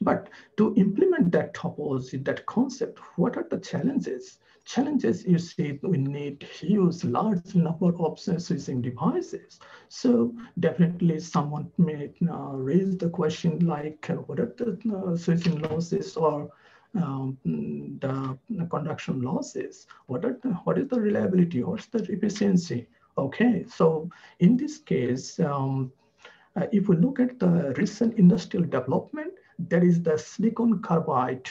[SPEAKER 2] but to implement that topology, that concept, what are the challenges? challenges you see we need use large number of switching devices. So definitely someone may uh, raise the question like uh, what are the uh, switching losses or um, the, the, conduction losses? What are the, what is the reliability? What's the efficiency? Okay, so in this case, um, uh, if we look at the recent industrial development, there is the silicon carbide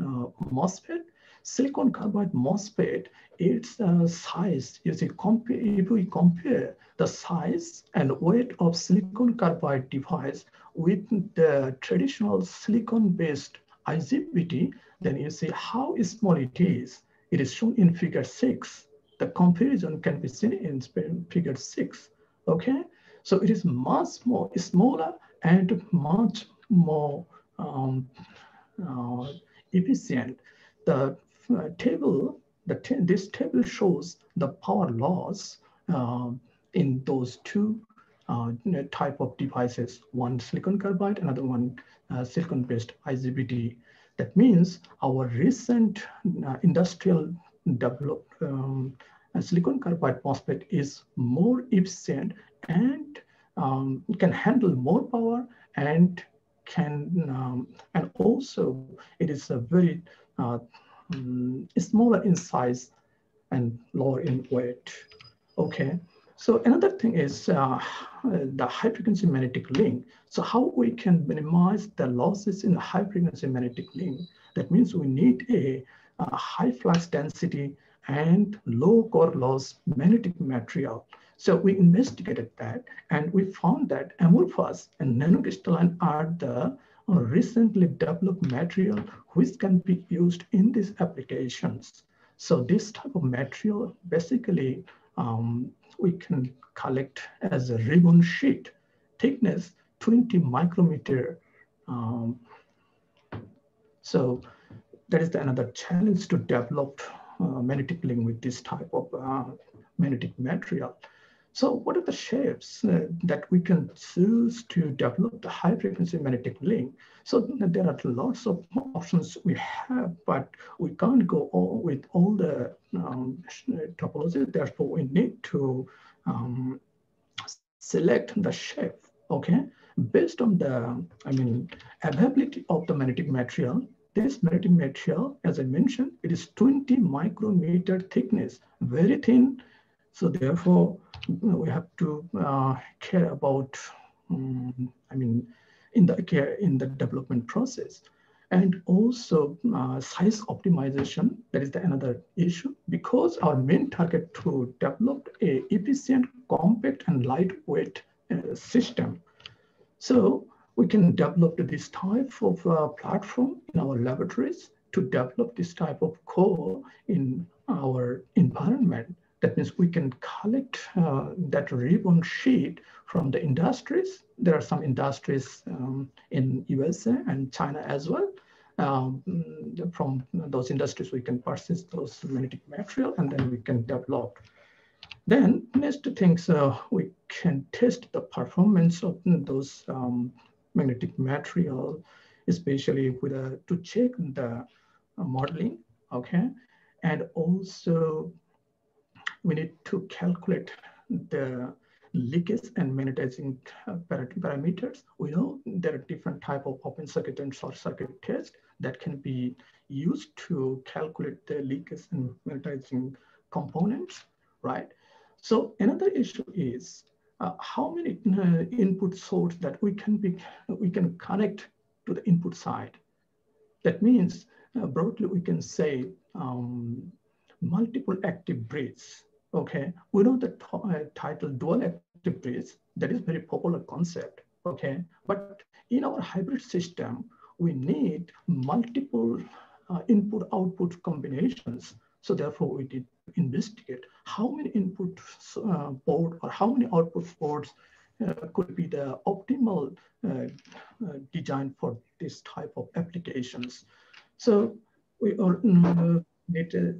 [SPEAKER 2] uh, MOSFET silicon carbide MOSFET, its uh, size, you see, compare, if we compare the size and weight of silicon carbide device with the traditional silicon-based IGBT, then you see how small it is. It is shown in figure six. The comparison can be seen in figure six, okay? So it is much more smaller and much more um, uh, efficient. The uh, table, the this table shows the power loss uh, in those two uh, type of devices, one silicon carbide, another one uh, silicon-based IGBT. That means our recent uh, industrial developed um, silicon carbide MOSFET is more efficient and um, can handle more power and can um, and also it is a very uh, um, smaller in size and lower in weight. Okay, so another thing is uh, the high frequency magnetic link. So how we can minimize the losses in the high frequency magnetic link? That means we need a, a high flux density and low core loss magnetic material. So we investigated that and we found that amorphous and nanocrystalline are the recently developed material which can be used in these applications. So this type of material, basically, um, we can collect as a ribbon sheet, thickness 20 micrometer. Um, so that is another challenge to develop uh, magnetic link with this type of uh, magnetic material. So what are the shapes uh, that we can choose to develop the high frequency magnetic link? So there are lots of options we have, but we can't go all with all the um, topologies. Therefore, we need to um, select the shape, okay? Based on the, I mean, availability of the magnetic material, this magnetic material, as I mentioned, it is 20 micrometer thickness, very thin. So therefore, we have to uh, care about, um, I mean, in the care in the development process. And also uh, size optimization, that is the another issue, because our main target to develop a efficient, compact, and lightweight uh, system. So we can develop this type of uh, platform in our laboratories to develop this type of core in our environment that means we can collect uh, that ribbon sheet from the industries. There are some industries um, in USA and China as well. Um, from those industries, we can purchase those magnetic material and then we can develop. Then next things, uh, we can test the performance of those um, magnetic material, especially with a, uh, to check the uh, modeling, okay? And also we need to calculate the leakage and magnetizing uh, parameters. We know there are different type of open circuit and short circuit test that can be used to calculate the leakage and magnetizing components, right? So another issue is uh, how many uh, input source that we can be we can connect to the input side. That means uh, broadly we can say um, multiple active bridges okay? We know the uh, title dual active bridge, that is very popular concept, okay? But in our hybrid system, we need multiple uh, input output combinations. So therefore we did investigate how many input uh, port or how many output ports uh, could be the optimal uh, uh, design for this type of applications. So we uh, need a,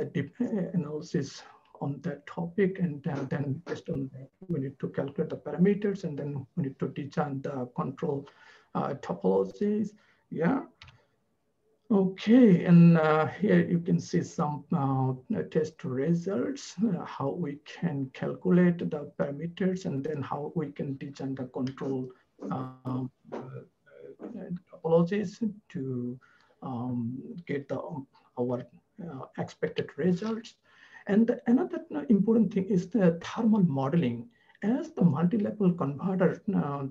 [SPEAKER 2] a deep analysis on that topic. And uh, then based on that, we need to calculate the parameters and then we need to design the control uh, topologies. Yeah. Okay, and uh, here you can see some uh, test results, uh, how we can calculate the parameters and then how we can design the control um, topologies to um, get the, our uh, expected results. And the, another important thing is the thermal modeling. As the multi-level converter uh,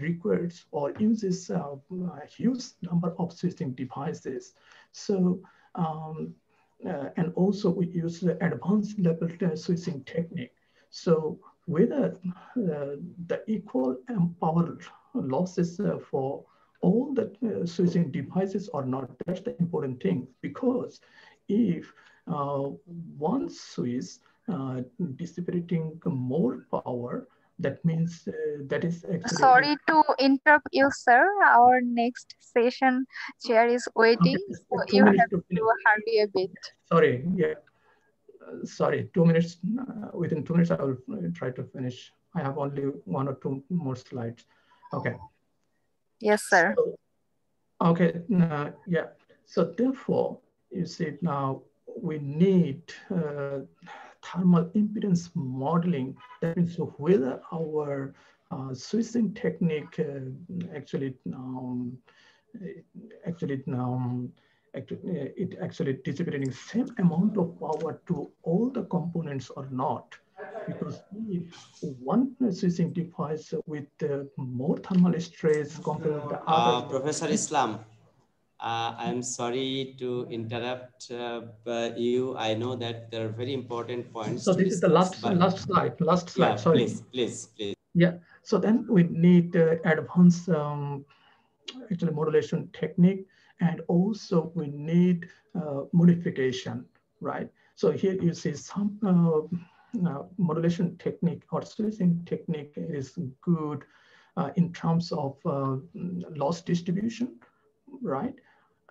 [SPEAKER 2] requires or uses uh, a huge number of switching devices. So, um, uh, and also we use the advanced level switching technique. So whether uh, the equal power losses uh, for all the uh, switching devices or not, that's the important thing because if uh, one switch uh, dissipating more power, that means uh, that is actually
[SPEAKER 5] sorry to interrupt you sir. Our next session chair is waiting okay, so you have to, to hurry a bit.
[SPEAKER 2] Sorry yeah. Uh, sorry two minutes uh, within two minutes i will try to finish. I have only one or two more slides. Okay.
[SPEAKER 5] Yes sir.
[SPEAKER 2] So, okay uh, yeah. So therefore you see now we need uh, thermal impedance modeling. That means whether our uh, switching technique uh, actually um, actually um, actually, it actually distributing same amount of power to all the components or not. Because if one switching device with uh, more thermal stress compared to the other.
[SPEAKER 3] Uh, Professor Islam, uh, I'm sorry to interrupt uh, you. I know that there are very important points.
[SPEAKER 2] So this is the last last slide. Last slide.
[SPEAKER 3] Yeah,
[SPEAKER 2] sorry.
[SPEAKER 3] Please, please, please.
[SPEAKER 2] Yeah. So then we need uh, advanced um, actually modulation technique, and also we need uh, modification, right? So here you see some uh, modulation technique or switching technique is good uh, in terms of loss distribution, right?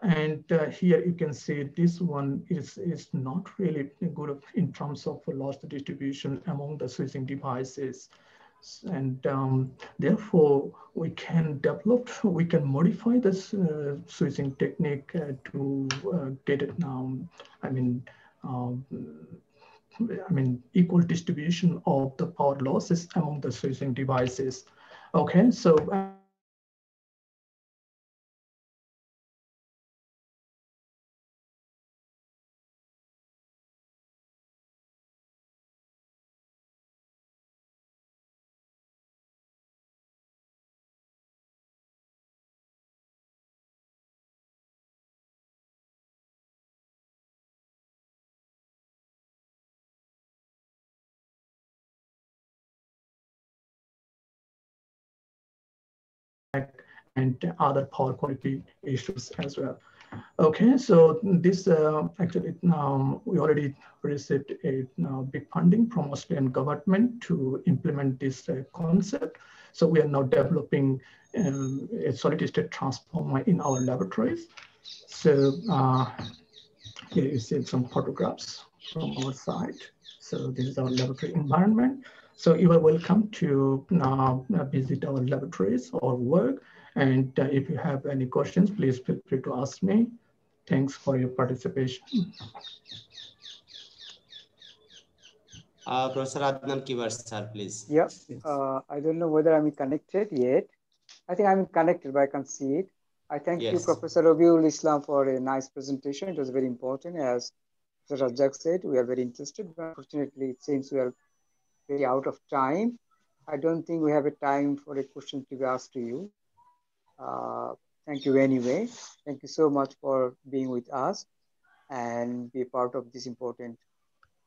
[SPEAKER 2] And uh, here you can see this one is, is not really good in terms of loss distribution among the switching devices. And um, therefore, we can develop, we can modify this uh, switching technique uh, to uh, get it now, I mean, um, I mean, equal distribution of the power losses among the switching devices. Okay, so and other power quality issues as well. Okay, so this uh, actually um, we already received a uh, big funding from Australian government to implement this uh, concept. So we are now developing um, a solid state transformer in our laboratories. So uh, here you see some photographs from our site. So this is our laboratory environment. So you are welcome to uh, visit our laboratories or work and uh, if you have any questions, please feel free to ask me. Thanks for your participation.
[SPEAKER 3] Uh, Professor Adnan Kiber, sir, please.
[SPEAKER 4] Yeah, uh, I don't know whether I'm connected yet. I think I'm connected, but I can't see it. I thank yes. you, Professor Rabiul Islam, for a nice presentation. It was very important. As Professor Rajak said, we are very interested, but unfortunately, it seems we are very out of time. I don't think we have a time for a question to be asked to you. Uh, thank you anyway. Thank you so much for being with us and be part of these important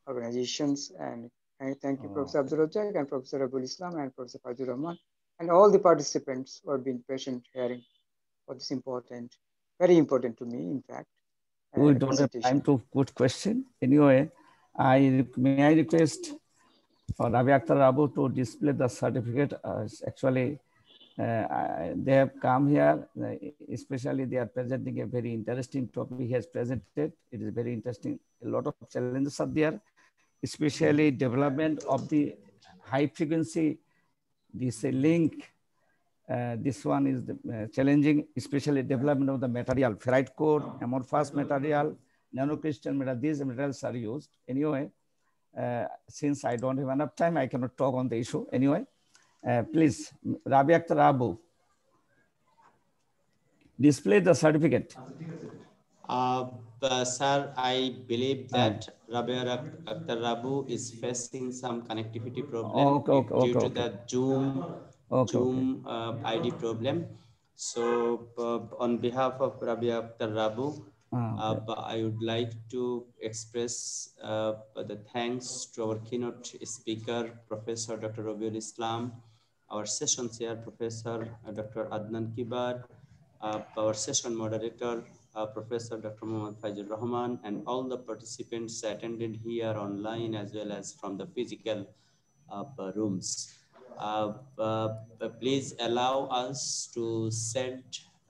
[SPEAKER 4] organizations. And, and thank you, oh. Professor Abdul Rajak and Professor Abul Islam and Professor Faizur Rahman and all the participants who have been patient hearing for this important, very important to me, in fact.
[SPEAKER 1] We don't have time to put question. Anyway, I may I request for Rabi Akhtar Abu to display the certificate. Uh, actually, uh, they have come here, uh, especially they are presenting a very interesting topic he has presented. It is very interesting. A lot of challenges are there, especially development of the high frequency, this link. Uh, this one is the, uh, challenging, especially development of the material, ferrite core, amorphous material, nanocrystalline material. These materials are used. Anyway, uh, since I don't have enough time, I cannot talk on the issue. Anyway, uh, please, Rabi Akhtar Abu, display the certificate.
[SPEAKER 3] Uh, uh, sir, I believe that uh. Rabi Akhtar Abu is facing some connectivity problem
[SPEAKER 1] okay, okay,
[SPEAKER 3] due
[SPEAKER 1] okay,
[SPEAKER 3] to the Zoom, Zoom uh, ID problem. So, on behalf of Rabi Akhtar Rabu, uh, I would like to express uh, the thanks to our keynote speaker, Professor Dr. Rabiul Islam, our session chair, Professor uh, Dr. Adnan Kiber, uh, our session moderator, uh, Professor Dr. Muhammad Faizur Rahman, and all the participants attended here online as well as from the physical rooms. please allow us to send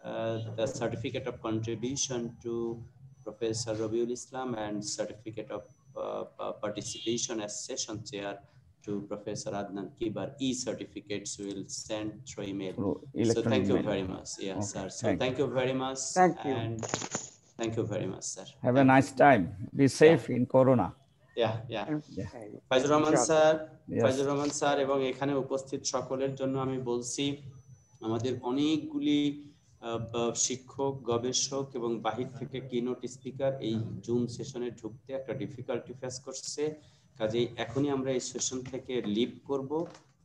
[SPEAKER 3] the certificate of contribution to Professor Rabiul Islam and certificate of uh, participation as session chair to Professor Adnan Kibar. E-certificates will send through email. so thank you very much. Yes, okay. sir. So thank, thank you. you very much.
[SPEAKER 4] Thank you.
[SPEAKER 3] And thank you very much, sir.
[SPEAKER 1] Have
[SPEAKER 3] thank
[SPEAKER 1] a nice you. time. Be safe yeah. in Corona.
[SPEAKER 3] Faizur Rahman sir Faizur Rahman sir এবং এখানে উপস্থিত সকলের জন্য আমি বলছি আমাদের অনেকগুলি শিক্ষক গবেষক এবং বাহির থেকে কিনোট স্পিকার এই জুম সেশনে ঢুকতে একটা ডিফিকাল্টি ফেস করছে কাজেই এখনই আমরা এই সেশন থেকে লিভ করব।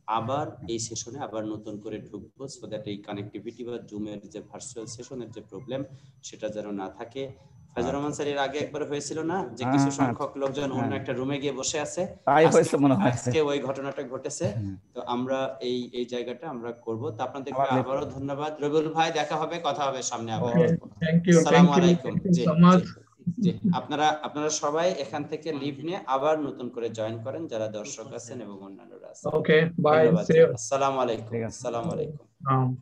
[SPEAKER 3] আবার এই সেশনে আবার নতুন করে ঢুকবো সো দ্যাট এই কানেক্টিভিটি বা জুমের যে ভার্চুয়াল সেশনের যে প্রবলেম সেটা যেন না থাকে। ফাইজুর রহমান স্যার এর আগে একবার হয়েছিল না যে কিছু
[SPEAKER 1] হ্যাঁ।
[SPEAKER 3] সংখ্যক লোকজন অন্য একটা রুমে গিয়ে বসে আছে?
[SPEAKER 1] তাই হয়েছে মনে হয়।
[SPEAKER 3] আজকে ওই ঘটনাটা ঘটেছে। তো আমরা এই এই জায়গাটা আমরা করব। তো আপনাদেরকে
[SPEAKER 1] আবার-
[SPEAKER 3] আবারও ধন্যবাদ। রবিউল ভাই দেখা হবে কথা হবে সামনে আবার।
[SPEAKER 2] Thank you.
[SPEAKER 3] আসসালামু আলাইকুম। জি। জি আপনারা আপনারা সবাই এখান থেকে লিভ নিয়ে আবার নতুন করে জয়েন করেন যারা দর্শক আছেন এবং অন্যান্যরা আছেন
[SPEAKER 2] ওকে you.
[SPEAKER 3] আসসালামু আলাইকুম আসসালামু আলাইকুম
[SPEAKER 2] Um.